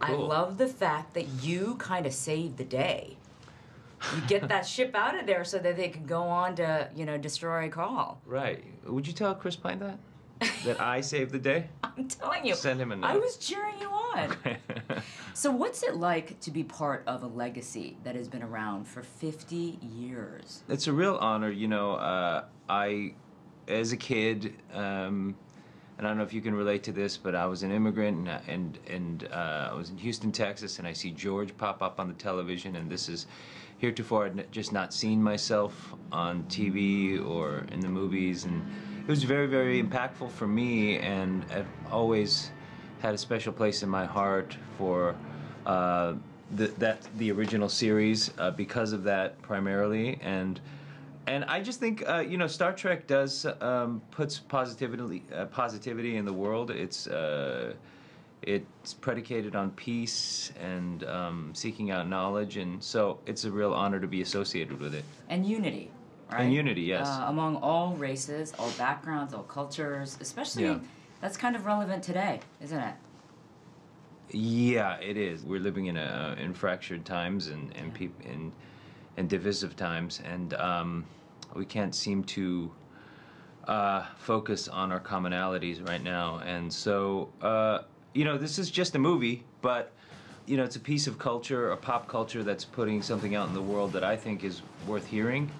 I Cool. love the fact that you kind of saved the day. You get that ship out of there so that they can go on to, you know, destroy a Krall. Right. Would you tell Chris Pine that? that I saved the day? I'm telling you. Send him a I note. I was cheering you on. so, what's it like to be part of a legacy that has been around for 50 years? It's a real honor. You know, uh, I, as a kid, um, and I don't know if you can relate to this, but I was an immigrant and and, and uh, I was in Houston, Texas, and I see George pop up on the television, and this is heretofore I'd just not seen myself on TV or in the movies, and it was very very impactful for me, and I've always had a special place in my heart for. Uh, the, that the original series uh, because of that primarily and and I just think uh, you know Star Trek does um, puts positivity uh, positivity in the world. It's uh, it's predicated on peace and um, seeking out knowledge, and so it's a real honor to be associated with it. And unity, right? And unity, yes. Uh, among all races, all backgrounds, all cultures, especially Yeah. that's kind of relevant today, isn't it? Yeah, it is. We're living in a in fractured times and and peop- and and divisive times, and um, we can't seem to uh, focus on our commonalities right now. And so, uh, you know, this is just a movie, but you know, it's a piece of culture, a pop culture that's putting something out in the world that I think is worth hearing.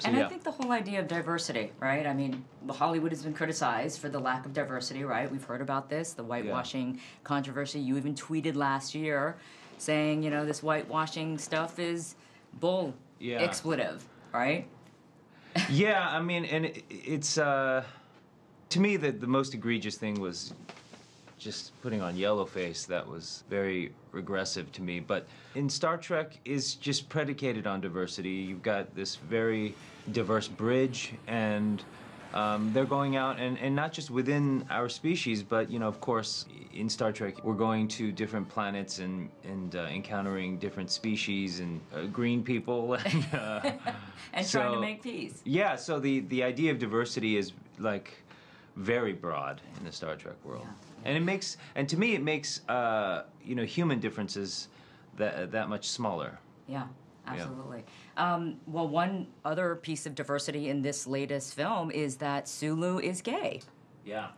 So, and yeah. I think the whole idea of diversity, right? I mean, Hollywood has been criticized for the lack of diversity, right? We've heard about this, the whitewashing controversy. You even tweeted last year saying, you know, this whitewashing stuff is bull Yeah. expletive, right? yeah, I mean, and it, it's uh, to me the the most egregious thing was just putting on yellow face. That was very regressive to me. But in Star Trek is just predicated on diversity. You've got this very diverse bridge and. Um, they're going out and, and not just within our species, but you know, of course, in Star Trek, we're going to different planets and and uh, encountering different species and uh, green people and uh, And trying to make peace. yeah, so the the idea of diversity is like very broad in the Star Trek world, and it makes and to me it makes uh, you know human differences that that much smaller. Yeah, absolutely. Um, well, one other piece of diversity in this latest film is that Sulu is gay. Yeah,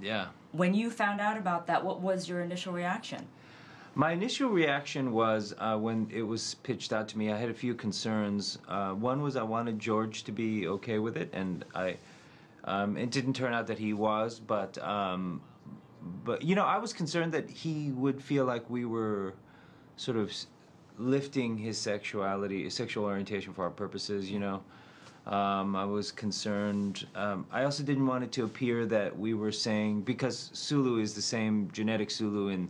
yeah. When you found out about that, what was your initial reaction? My initial reaction was uh, when it was pitched out to me. I had a few concerns. Uh, one was I wanted George to be okay with it, and I. Um, it didn't turn out that he was, but um, but you know I was concerned that he would feel like we were sort of s- lifting his sexuality, his sexual orientation for our purposes. You know, um, I was concerned. Um, I also didn't want it to appear that we were saying because Sulu is the same genetic Sulu in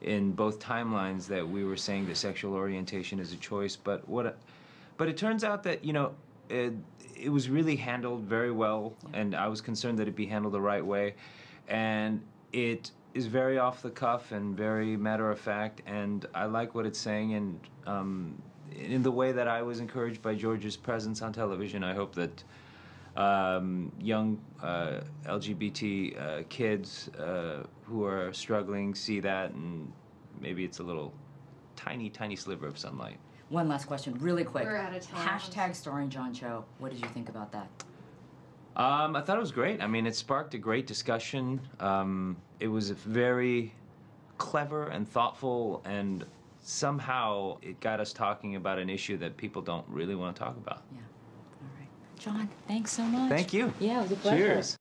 in both timelines that we were saying that sexual orientation is a choice. But what, but it turns out that you know. It, it was really handled very well, and I was concerned that it be handled the right way. And it is very off the cuff and very matter of fact, and I like what it's saying. And um, in the way that I was encouraged by George's presence on television, I hope that um, young uh, LGBT uh, kids uh, who are struggling see that, and maybe it's a little tiny, tiny sliver of sunlight. One last question, really quick. We're out of time. Hashtag starring John Cho. What did you think about that? Um, I thought it was great. I mean, it sparked a great discussion. Um, it was very clever and thoughtful, and somehow it got us talking about an issue that people don't really want to talk about. Yeah. All right. John, thanks so much. Thank you. Yeah, it was a pleasure. Cheers.